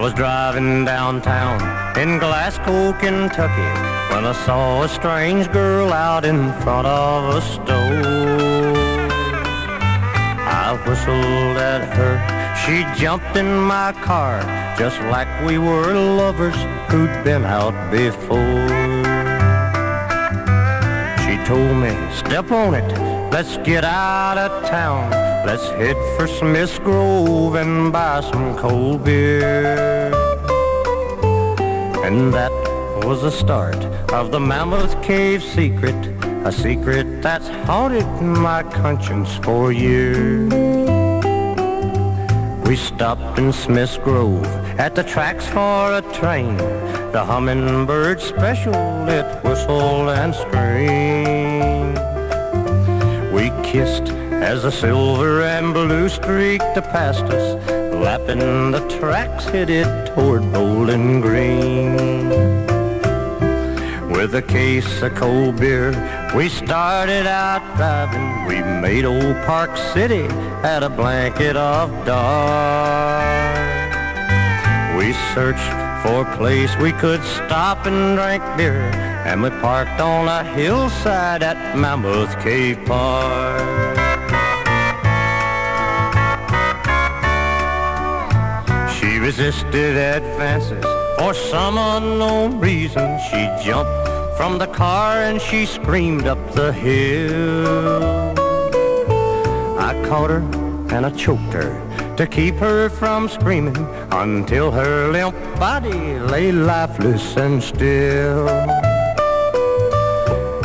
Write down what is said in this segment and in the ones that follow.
was driving downtown in Glasgow, Kentucky when I saw a strange girl out in front of a store. I whistled at her. She jumped in my car just like we were lovers who'd been out before. She told me, step on it, let's get out of town. Let's head for Smith's Grove and buy some cold beer. And that was the start of the Mammoth Cave secret, a secret that's haunted my conscience for years. We stopped in Smith's Grove at the tracks for a train. The hummingbird special, it whistled and screamed. Kissed as the silver and blue streaked past us, lapping the tracks headed toward Bowling Green. With a case of cold beer, we started out driving. We made old Park City at a blanket of dark. We searched for a place we could stop and drink beer, and we parked on a hillside at Mammoth Cave Park. She resisted advances for some unknown reason. She jumped from the car and she screamed up the hill. I caught her and I choked her to keep her from screaming until her limp body lay lifeless and still.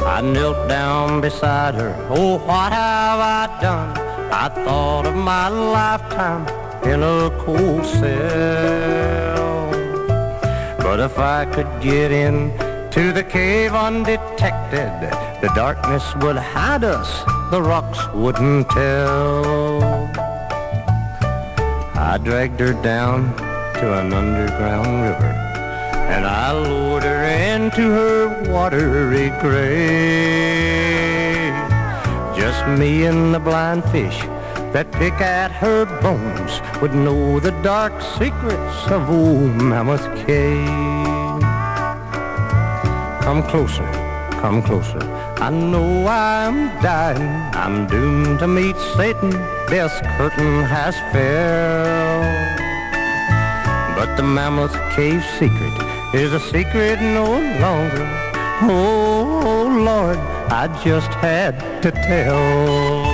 I knelt down beside her. Oh, what have I done? I thought of my lifetime in a cold cell. But if I could get in to the cave undetected, the darkness would hide us, the rocks wouldn't tell. I dragged her down to an underground river, and I lowered her into her watery grave. Just me and the blind fish that pick at her bones would know the dark secrets of old Mammoth Cave. Come closer, come closer. I know I'm dying. I'm doomed to meet Satan. This curtain has fell. But the Mammoth Cave secret is a secret no longer. Oh, Lord, I just had to tell.